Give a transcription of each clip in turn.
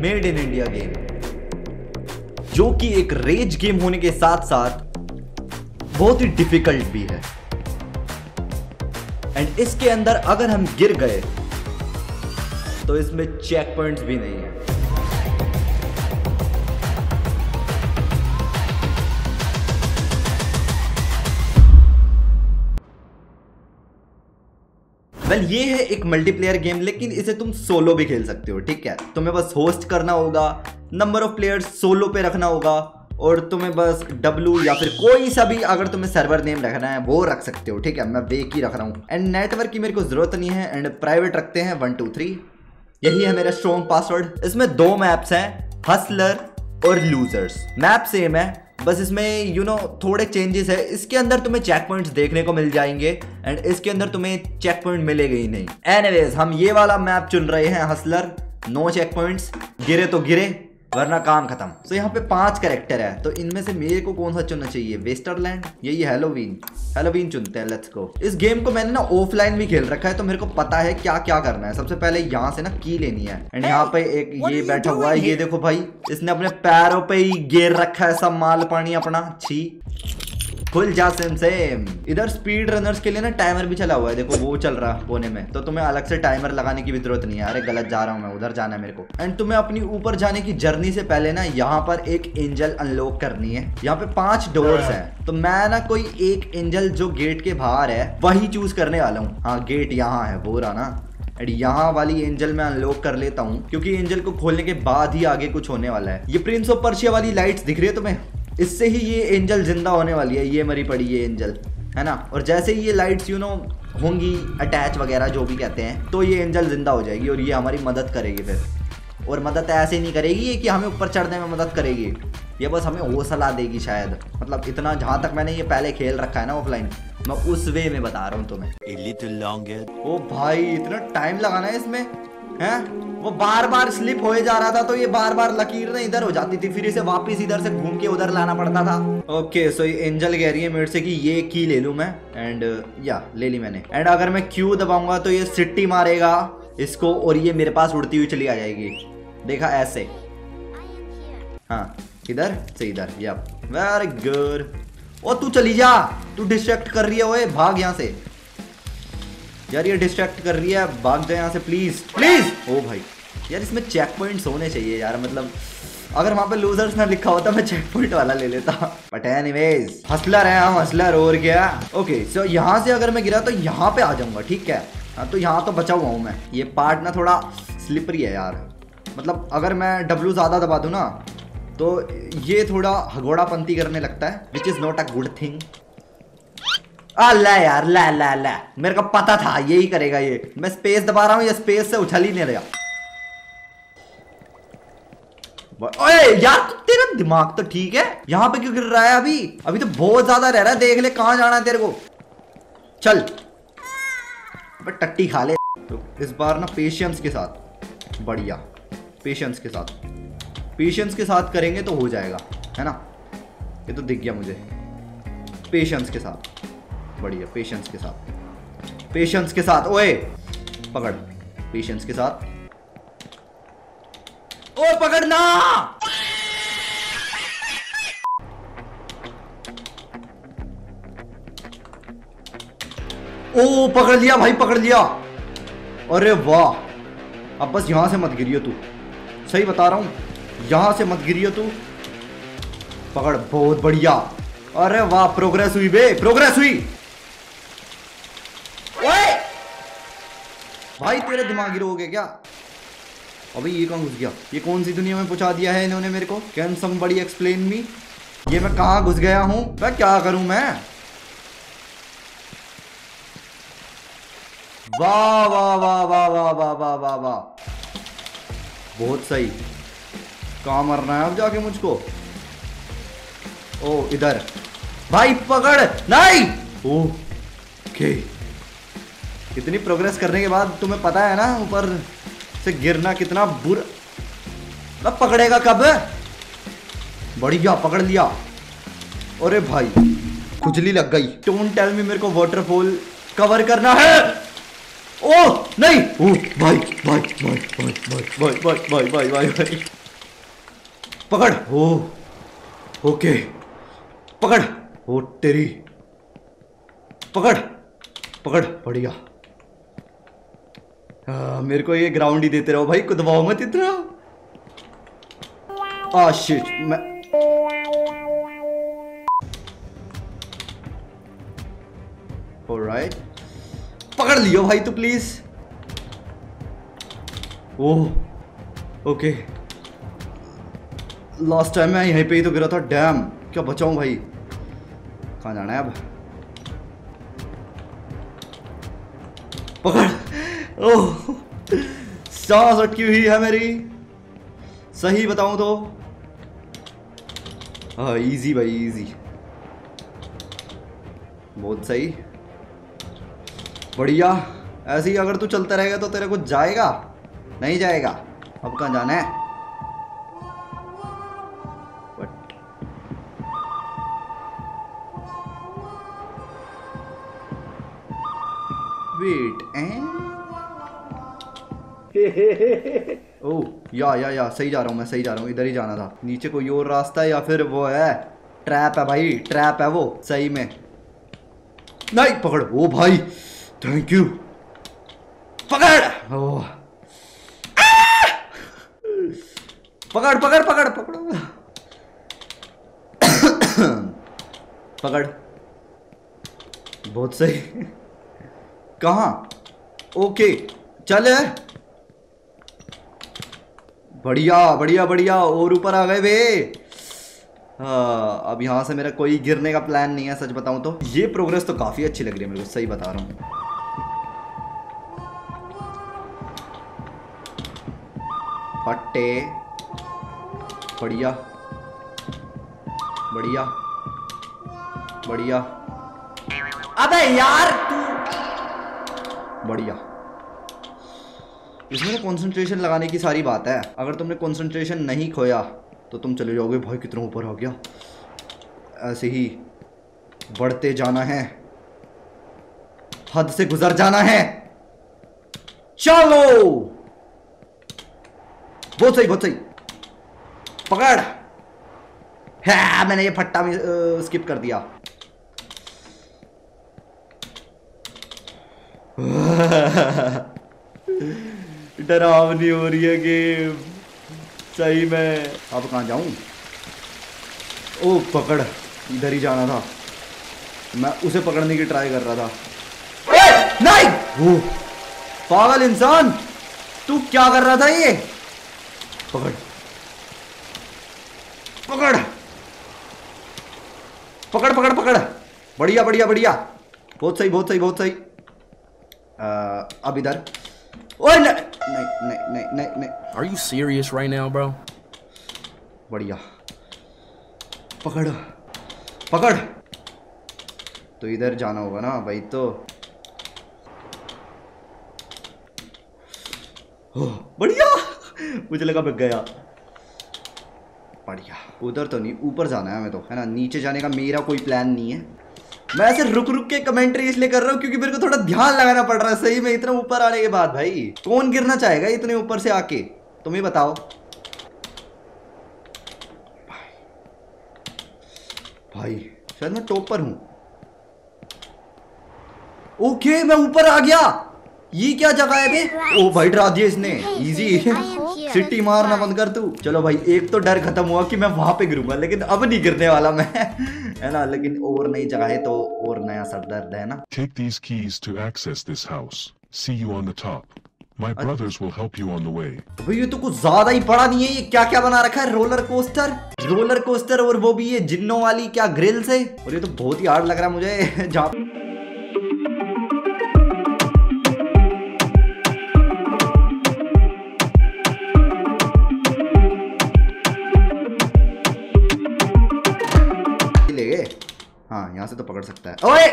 Made in India game, जो कि एक रेज गेम होने के साथ साथ बहुत ही डिफ़िकल्ट भी है। एंड इसके अंदर अगर हम गिर गए तो इसमें चेक पॉइंट्स भी नहीं है। वेल ये है एक मल्टीप्लेयर गेम लेकिन इसे तुम सोलो भी खेल सकते हो, ठीक है? तुम्हें बस होस्ट करना होगा नंबर ऑफ़ प्लेयर्स सोलो पे रखना होगा, और तुम्हें बस डब्लू या फिर कोई सा भी अगर तुम्हें सर्वर नेम रखना है, वो रख सकते हो, ठीक है? मैं बेक ही रख रहा हूँ। एंड नेटवर्क की मेरे को ज़रूरत नहीं है एंड प्राइवेट रखते हैं वन टू थ्री यही है मेरा स्ट्रॉन्ग पासवर्ड इसमें दो मैप्स हैं हसलर और लूजर्स मैप सेम है बस इसमें यू you नो know, थोड़े चेंजेस है। इसके अंदर तुम्हें चेक पॉइंट्स देखने को मिल जाएँगे एंड इसके अंदर तुम्हें चेक पॉइंट मिलेगा ही नहीं। एनीवेज हम ये वाला मैप चुन रहे हैं हसलर नो चेक पॉइंट गिरे तो गिरे। वरना काम खत्म। तो यहाँ पे पाँच करेक्टर है। तो इनमें से मेरे को कौन सा चुनना चाहिए? वेस्टरलैंड यही हेलोवीन हेलोवीन चुनते हैं लेट्स गो इस गेम को मैंने ना ऑफलाइन भी खेल रखा है तो मेरे को पता है क्या क्या करना है। सबसे पहले यहाँ से ना की लेनी है। एंड यहाँ पे एक ये बैठा हुआ है ये देखो भाई इसने अपने पैरों पे ही गेर रखा है सब माल पानी अपना। छी। फुल जा सेम सेम इधर स्पीड रनर्स के लिए ना टाइमर भी चला हुआ है। देखो वो चल रहा कोने में। तो तुम्हें अलग से टाइमर लगाने की भी ज़रूरत नहीं है। अरे गलत जा रहा हूँ मैं उधर जाना है मेरे को। एंड तुम्हें अपनी ऊपर जाने की जर्नी से पहले ना यहाँ पर एक एंजल अनलॉक करनी है। यहाँ पे पाँच डोर्स हैं। तो मैं ना कोई एक एंजल जो गेट के बाहर है वही चूज़ करने वाला हूँ। हाँ गेट यहाँ है वो रहा ना। एंड यहाँ वाली एंजल मैं अनलॉक कर लेता हूँ क्योंकि एंजल को खोलने के बाद ही आगे कुछ होने वाला है। ये प्रिंस ऑफ़ पर्शिया वाली लाइट्स दिख रही है तुम्हें? इससे ही ये एंजल ज़िंदा होने वाली है ये मरी पड़ी ये एंजल है ना? और जैसे ही ये लाइट्स यू नो होंगी अटैच वगैरह जो भी कहते हैं तो ये एंजल ज़िंदा हो जाएगी और ये हमारी मदद करेगी फिर। और मदद ऐसे नहीं करेगी ये कि हमें ऊपर चढ़ने में मदद करेगी। ये बस हमें हौसला देगी शायद। मतलब इतना जहाँ तक मैंने ये पहले खेल रखा है ना ऑफलाइन मैं उस वे में बता रहा हूँ तुम्हें। ओ भाई इतना टाइम लगाना है इसमें? है? वो बार बार स्लिप हो जा रहा था तो ये बार बार लकीर ना इधर हो जाती थी, फिर इसे वापस इधर से घूम के उधर लाना पड़ता था। ओके सो ये एंजल कह रही है मेरे से कि ये की ले लू मैं एंड या ले ली मैंने। एंड अगर मैं क्यू दबाऊँगा तो ये सिट्टी मारेगा, इसको और ये मेरे पास उड़ती हुई चली आ जाएगी। देखा ऐसे। हाँ इधर से इधर या वेरी गुड ओ, तू चली जा, तू डिस्ट्रैक्ट कर रही है, ओए, भाग यहाँ से। यार ये डिस्ट्रैक्ट कर रही है भाग जाए यहाँ से प्लीज़ प्लीज़ ओ भाई, यार इसमें चेक पॉइंट्स होने चाहिए यार मतलब अगर वहाँ पे लूजर्स ना लिखा होता, मैं चेक पॉइंट वाला ले लेता। बट एनीवेज हसलर है हम हसलर और क्या? ओके सो यहाँ से अगर मैं गिरा तो यहाँ पे आ जाऊँगा, ठीक है? हाँ तो यहाँ तो बचा हुआ हूँ मैं। ये पार्ट ना थोड़ा स्लिपरी है यार। मतलब अगर मैं डब्ल्यू ज़्यादा दबा दूँ ना तो ये थोड़ा हगोड़ापंती करने लगता है which is not a good thing ला यार, ला ला ला। मेरे को पता था, यही करेगा ये। मैं स्पेस दबा रहा हूँ, ये स्पेस से उछल ही नहीं रहा। ओए, यार तो तेरा दिमाग तो ठीक है। यहाँ पे क्यों गिर रहा है अभी? अभी तो बहुत ज़्यादा रह रहा है, देख ले, कहाँ जाना है तेरे को। चल। टट्टी खा ले। तो इस बार ना पेशेंस के साथ। बढ़िया। पेशेंस के साथ। पेशेंस के साथ करेंगे तो हो जाएगा, है ना? ये तो दिख गया मुझे। पेशेंस के साथ। बढ़िया पेशेंस के साथ। पेशेंस के साथ, ओए! पकड़। पेशेंस के साथ। ओ पकड़ना ओ, पकड़ लिया भाई, पकड़ लिया। अरे वाह! अब बस यहाँ से मत गिरियो तू। सही बता रहा हूँ, यहाँ से मत गिरियो तू। पकड़, बहुत बढ़िया। अरे वाह प्रोग्रेस हुई बे प्रोग्रेस हुई। भाई, तेरे दिमाग गिरो गए क्या? अभी ये कौन घुस गया? ये कौन सी दुनिया में पहुँचा दिया है इन्होंने मेरे को? कैन सम बड़ी एक्सप्लेन मी ये मैं कहा घुस गया हूँ? मैं क्या करूँ मैं? वाह वाह वाह वाह वाह वाह वाह वाह वाह। बहुत सही। कहा मरना है अब जाके मुझको? ओ, इधर। भाई, पकड़। नहीं! ओके। इतनी प्रोग्रेस करने के बाद तुम्हें पता है ना ऊपर से गिरना कितना बुरा अब पकड़ेगा कब बढ़िया पकड़ लिया अरे भाई खुजली लग गई टोन टेल में मेरे को वाटरफॉल कवर करना है ओ नहीं ओ भाई भाई भाई भाई भाई भाई भाई भाई भाई भाई पकड़ ओ ओके पकड़ ओ तेरी पकड़ पकड़ बढ़िया आ, मेरे को ये ग्राउंड ही देते रहो भाई कुदवाओ मत इतना। आ मैं पकड़ लियो भाई तू please oh okay last time मैं यहीं पे ही तो गिरा था डैम क्या बचाऊं भाई? कहाँ जाना है अब? पकड़। ओह, सांस अटकी हुई है मेरी। सही बताऊँ तो? हाँ इजी भाई इजी बहुत सही। बढ़िया। ऐसे ही अगर तू चलता रहेगा तो तेरे को जाएगा? नहीं जाएगा? अब कहाँ जाना है? ओ या या या सही जा रहा हूँ मैं, सही जा रहा हूँ। इधर ही जाना था। नीचे कोई और रास्ता है या फिर वो है? ट्रैप है भाई ट्रैप है वो। सही में। नहीं, पकड़। ओ भाई थैंक यू पकड़! ओ। पकड़ पकड़ पकड़ पकड़। पकड़। बहुत सही। कहाँ? ओके, चल। बढ़िया बढ़िया बढ़िया, और ऊपर आ गए वे। हाँ अब यहाँ से मेरा कोई गिरने का प्लान नहीं है, सच बताऊँ तो। ये प्रोग्रेस तो काफ़ी अच्छी लग रही है मेरे को, सही बता रहा हूँ। पट्टे। बढ़िया। बढ़िया। बढ़िया। अबे यार, तू बढ़िया। इसमें तो कंसंट्रेशन लगाने की सारी बात है। अगर तुमने कॉन्सेंट्रेशन नहीं खोया तो तुम चले जाओगे, भाई, कितना ऊपर आ गया। ऐसे ही बढ़ते जाना है। हद से गुजर जाना है। चलो! बहुत सही बहुत सही। पकड़। है, मैंने ये फट्टा में स्किप कर दिया। डरावनी हो रही है गेम सही में अब कहाँ जाऊँ? ओ पकड़। इधर ही जाना था। मैं उसे पकड़ने की ट्राई कर रहा था। ए, नहीं! वो। पागल इंसान! तू क्या कर रहा था ये? पकड़। पकड़। पकड़ पकड़ पकड़। बढ़िया बढ़िया बढ़िया। बहुत सही बहुत सही बहुत सही। आ, अब इधर। ओए नहीं नहीं नहीं नहीं नहीं Are you serious right now, bro? बढ़िया। पकड़ पकड़। तो इधर जाना होगा ना भाई तो। बढ़िया। मुझे लगा मैं गया। बढ़िया। उधर तो नहीं ऊपर जाना है हमें तो है ना? नीचे जाने का मेरा कोई प्लान नहीं है। मैं ऐसे रुक रुक के कमेंट्री इसलिए कर रहा हूँ क्योंकि मेरे को थोड़ा ध्यान लगाना पड़ रहा है। सही में इतना ऊपर आने के बाद भाई कौन गिरना चाहेगा इतने ऊपर से आके? तुम ही बताओ। भाई शायद मैं टॉप पर हूँ। ओके मैं ऊपर आ गया। ये क्या जगह है बे ओ भाई डरा दिया इसने। इजी सिटी मारना बंद कर तू। चलो भाई एक तो डर खत्म हुआ कि मैं वहाँ पे गिरूँगा लेकिन अब नहीं गिरने वाला मैं। है ना? लेकिन और नई जगह है तो और नया सर दर्द है ना? Take these keys to access this house. See you on the top. My brothers will help you on the way. भाई ये तो कुछ ज़्यादा ही बड़ा नहीं है। ये क्या क्या बना रखा है? रोलर कोस्टर रोलर कोस्टर और वो भी ये जिन्नों वाली क्या ग्रिल से और ये तो बहुत ही हार्ड लग रहा है मुझे। जहाँ से तो पकड़ सकता है। ओए,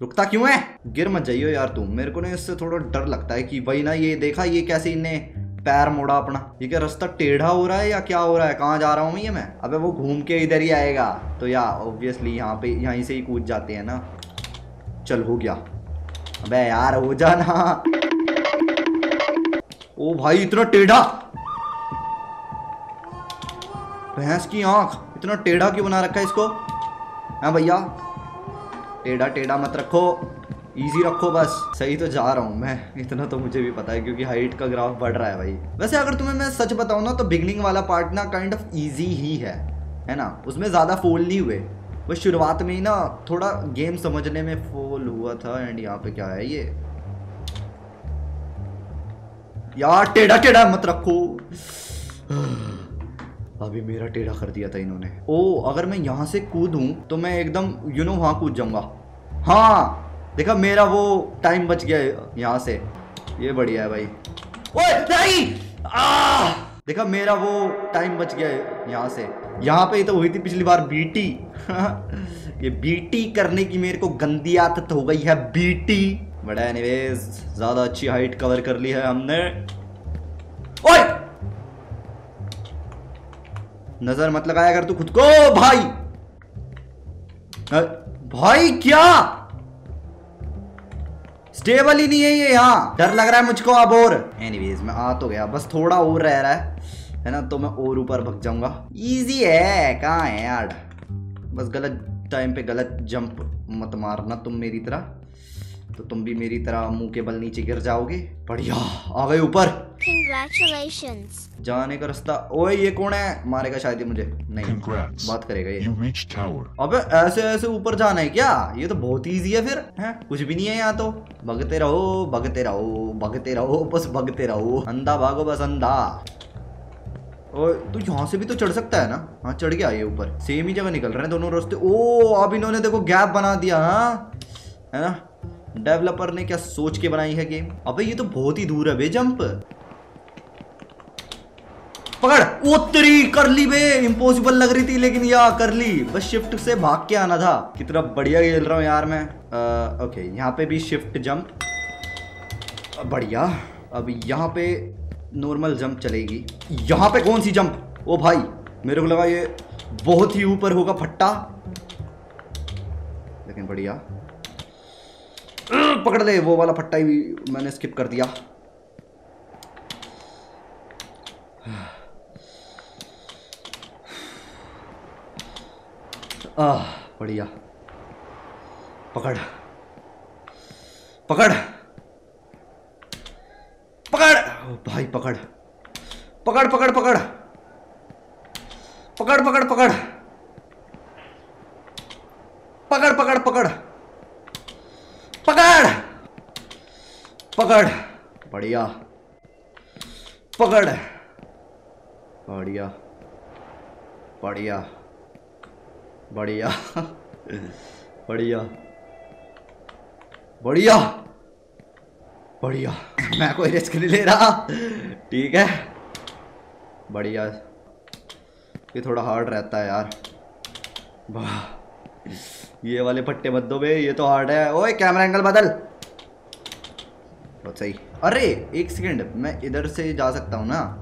रुकता क्यों है? गिर मत जाइयो यार तुम। मेरे को ना इससे थोड़ा डर लगता है कि भाई ना ये देखा, ये कैसे इनने पैर मोड़ा अपना। ये क्या रास्ता टेढ़ा हो रहा है या क्या हो रहा है? कहाँ जा रहा हूँ ये मैं? अबे वो घूम के इधर ही आएगा। तो या ऑब्वियसली यहाँ पे, यहीं से ही कूद जाते हैं ना। चल, हो गया। अबे यार, हो जाना ओ भाई, इतना टेढ़ा। भैंस की आँख। इतना टेढ़ा क्यों बना रखा है इसको? हाँ भैया। टेढ़ा टेढ़ा मत रखो इजी रखो बस। सही तो जा रहा हूँ मैं, इतना तो मुझे भी पता है, क्योंकि हाइट का ग्राफ बढ़ रहा है भाई। वैसे अगर तुम्हें मैं सच बताऊँ ना तो बिगनिंग वाला पार्ट ना काइंड ऑफ़ इजी ही है है ना? उसमें ज़्यादा फोल नहीं हुए। बस शुरुआत में ही ना थोड़ा गेम समझने में फोल हुआ था एंड यहाँ पे क्या है ये? यार, टेढ़ा टेढ़ा मत रखो। अभी मेरा टेढ़ा कर दिया था इन्होंने। ओ, अगर मैं यहाँ से कूदूं तो मैं एकदम यू नो वहाँ कूद जाऊँगा। हाँ देखा मेरा वो टाइम बच गया यहाँ से। ये बढ़िया है भाई। ओए, नहीं! आ! देखा मेरा वो टाइम बच गया यहाँ से। यहाँ पे तो हुई थी पिछली बार बीटी ये बीटी करने की मेरे को गंदी आदत हो गई है बीटी बड़ा एनीवेज ज़्यादा अच्छी हाइट कवर कर ली है हमने। ओए! नज़र मत लगाया कर तू खुद को भाई। भाई क्या? स्टेबल ही नहीं है ये यहाँ। डर लग रहा है मुझको अब और। एनीवेज मैं आ तो गया। बस थोड़ा और रह रहा है है ना? तो मैं और ऊपर भग जाऊँगा। इजी है, कहाँ है यार? बस गलत टाइम पे गलत जंप मत मारना तुम मेरी तरह। तो तुम भी मेरी तरह मुँह के बल नीचे गिर जाओगे। बढ़िया, आ गए ऊपर। Congratulations. जाने का रास्ता ओए ये कौन है? मारेगा शायद ये मुझे। नहीं। Congrats. बात करेगा ये। You reached tower. अबे ऐसे ऐसे ऊपर जाना है क्या? ये तो बहुत इजी है फिर है? कुछ भी नहीं है यहाँ तो। भगते रहो भगते रहो भगते रहो बस भगते रहो। अंधा भागो बस अंधा। और तो यहाँ से भी तो चढ़ सकता है ना? हाँ चढ़ गया ये ऊपर। सेम ही जगह निकल रहे हैं दोनों रास्ते। ओ अब इन्होंने देखो गैप बना दिया हाँ? है? ना डेवलपर ने क्या सोच के बनाई है गेम अबे ये तो बहुत ही दूर है बे जंप पकड़। ओ तेरी कर ली बे। इम्पॉसिबल लग रही थी लेकिन या कर ली। बस शिफ्ट से भाग के आना था। कितना बढ़िया खेल रहा हूँ यार मैं। अ, ओके यहाँ पे भी शिफ्ट जंप बढ़िया। अब यहाँ पे नॉर्मल जंप चलेगी। यहाँ पे कौन सी जंप ओ भाई मेरे को लगा ये बहुत ही ऊपर होगा फट्टा। लेकिन बढ़िया। पकड़ ले वो वाला फट्टा ही मैंने स्किप कर दिया। आह, बढ़िया। पकड़। पकड़। पकड़। ओ भाई, पकड़। पकड़ पकड़ पकड़। पकड़ पकड़ पकड़। पकड़ पकड़ पकड़। पकड़। पकड़। बढ़िया। पकड़। बढ़िया। बढ़िया। बढ़िया। बढ़िया। बढ़िया। बढ़िया। मैं कोई रिस्क नहीं ले रहा। ठीक है। बढ़िया। ये थोड़ा हार्ड रहता है यार। वाह। ये वाले पट्टे मत दो बे। ये तो हार्ड है। ओए कैमरा एंगल बदल। बहुत सही। अरे, एक सेकंड मैं इधर से जा सकता हूँ ना?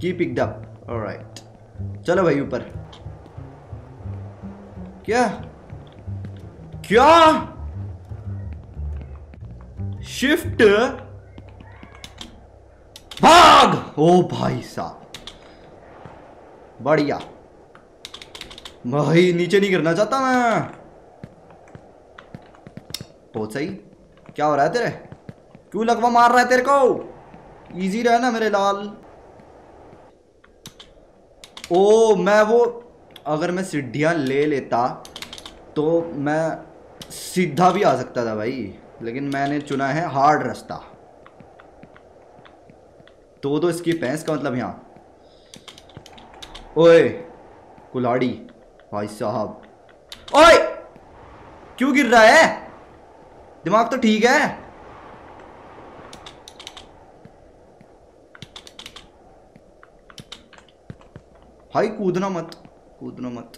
की पिक्ड अप ऑलराइट चलो भाई, ऊपर। क्या? क्या? शिफ्ट भाग! ओ भाई साहब। बढ़िया। भाई, नीचे नहीं गिरना चाहता मैं। बहुत सही। क्या हो रहा है तेरे? क्यों लगवा मार रहा है तेरे को? इजी रहा ना मेरे लाल। ओ, मैं वो, अगर मैं सीढ़ियाँ ले लेता तो मैं सीधा भी आ सकता था भाई, लेकिन मैंने चुना है हार्ड रास्ता। तो तो स्किप है इसका मतलब यहाँ। ओए कुलाड़ी भाई साहब। ओए, क्यों गिर रहा है? दिमाग तो ठीक है। भाई कूदना मत कूदना मत।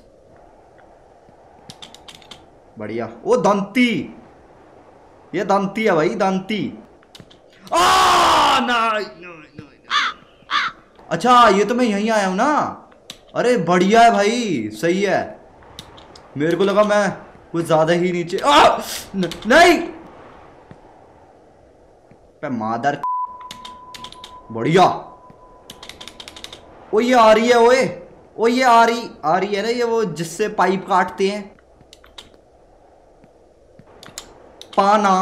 बढ़िया। ओ दंती। ये दंती है भाई दंती। अच्छा ये तो मैं यहीं आया हूँ ना। अरे बढ़िया है भाई सही है। मेरे को लगा मैं कुछ ज़्यादा ही नीचे आ! न, नहीं। मादर बढ़िया। ओ ये आ रही है ओए। ओ ये आ रही आ रही है ना ये वो जिससे पाइप काटते हैं। पाना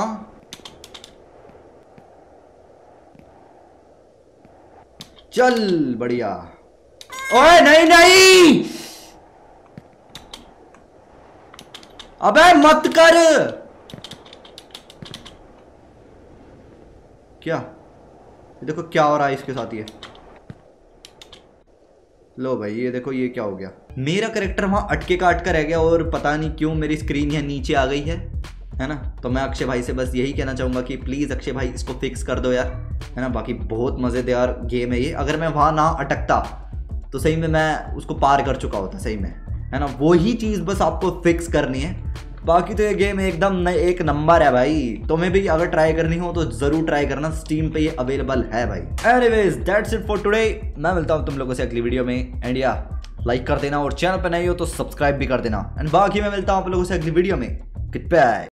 चल बढ़िया। ओए, नहीं नहीं। अबे मत कर। क्या? देखो क्या हो रहा है इसके साथ ये। लो भाई, ये देखो, ये क्या हो गया? मेरा करेक्टर वहाँ अटके का अटका रह गया और पता नहीं क्यों मेरी स्क्रीन यहाँ नीचे आ गई है है ना? तो मैं अक्षय भाई से बस यही कहना चाहूँगा कि प्लीज़ अक्षय भाई, इसको फिक्स कर दो यार, है ना? बाकी बहुत मज़ेदार गेम है ये। अगर मैं वहाँ ना अटकता तो सही में मैं उसको पार कर चुका होता, सही में, है ना? वही चीज़ बस आपको फिक्स करनी है। बाकी तो ये गेम एकदम एक नंबर है भाई। तुम्हें भी अगर ट्राई करनी हो तो ज़रूर ट्राई करना। स्टीम पे ये अवेलेबल है भाई। Anyways that's it for today मैं मिलता हूँ तुम लोगों से अगली वीडियो में। एंड या लाइक कर देना और चैनल पे नहीं हो तो सब्सक्राइब भी कर देना। एंड बाकी मैं मिलता हूँ आप लोगों से अगली वीडियो में। Good bye